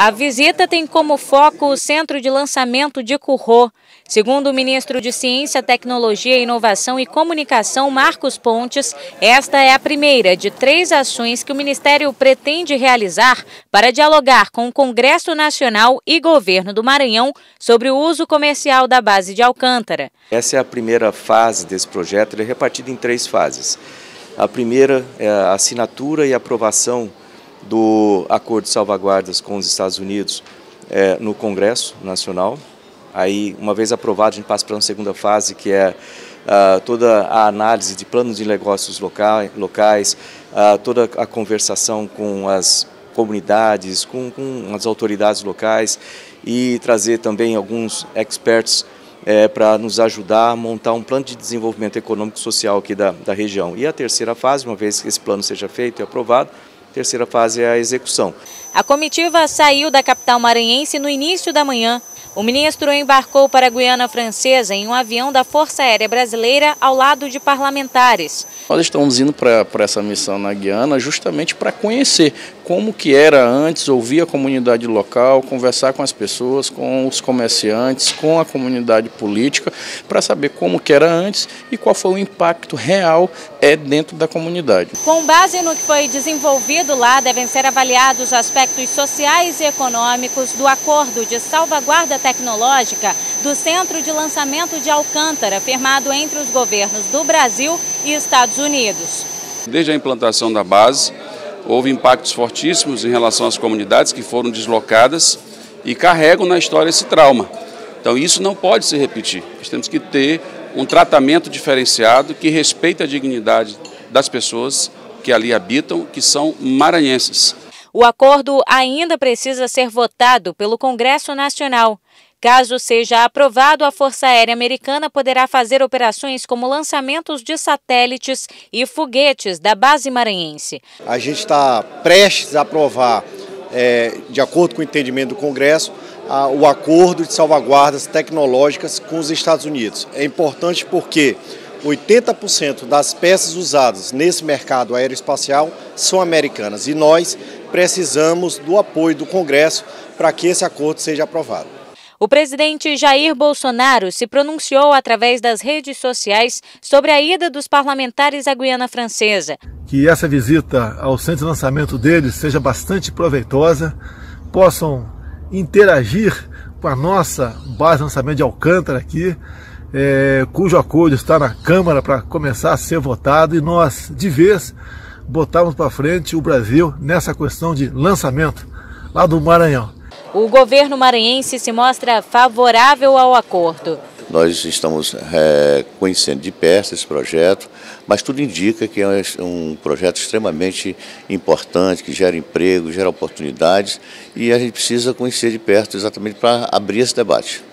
A visita tem como foco o Centro de Lançamento de Curro. Segundo o ministro de Ciência, Tecnologia, Inovação e Comunicação, Marcos Pontes, esta é a primeira de três ações que o Ministério pretende realizar para dialogar com o Congresso Nacional e Governo do Maranhão sobre o uso comercial da base de Alcântara. Essa é a primeira fase desse projeto, ele é repartido em três fases. A primeira é a assinatura e aprovação do acordo de salvaguardas com os Estados Unidos é, no Congresso Nacional. Aí, uma vez aprovado, a gente passa para uma segunda fase, que é uh, toda a análise de planos de negócios locais, locais uh, toda a conversação com as comunidades, com, com as autoridades locais e trazer também alguns experts é, para nos ajudar a montar um plano de desenvolvimento econômico e social aqui da, da região. E a terceira fase, uma vez que esse plano seja feito e aprovado, terceira fase é a execução. A comitiva saiu da capital maranhense no início da manhã. O ministro embarcou para a Guiana Francesa em um avião da Força Aérea Brasileira ao lado de parlamentares. Nós estamos indo para essa missão na Guiana justamente para conhecer como que era antes, ouvir a comunidade local, conversar com as pessoas, com os comerciantes, com a comunidade política, para saber como que era antes e qual foi o impacto real é dentro da comunidade. Com base no que foi desenvolvido lá, devem ser avaliados os aspectos sociais e econômicos do acordo de salvaguarda tecnológica do Centro de Lançamento de Alcântara, firmado entre os governos do Brasil e Estados Unidos. Desde a implantação da base, houve impactos fortíssimos em relação às comunidades que foram deslocadas e carregam na história esse trauma. Então isso não pode se repetir. Nós temos que ter um tratamento diferenciado que respeite a dignidade das pessoas que ali habitam, que são maranhenses. O acordo ainda precisa ser votado pelo Congresso Nacional. Caso seja aprovado, a Força Aérea Americana poderá fazer operações como lançamentos de satélites e foguetes da base maranhense. A gente está prestes a aprovar, é, de acordo com o entendimento do Congresso, a, o acordo de salvaguardas tecnológicas com os Estados Unidos. É importante porque 80% das peças usadas nesse mercado aeroespacial são americanas e nós precisamos do apoio do Congresso para que esse acordo seja aprovado. O presidente Jair Bolsonaro se pronunciou através das redes sociais sobre a ida dos parlamentares à Guiana Francesa. Que essa visita ao centro de lançamento deles seja bastante proveitosa, possam interagir com a nossa base de lançamento de Alcântara aqui, é, cujo acordo está na Câmara para começar a ser votado e nós, de vez, botarmos para frente o Brasil nessa questão de lançamento lá do Maranhão. O governo maranhense se mostra favorável ao acordo. Nós estamos é, conhecendo de perto esse projeto, mas tudo indica que é um projeto extremamente importante, que gera emprego, gera oportunidades, e a gente precisa conhecer de perto exatamente para abrir esse debate.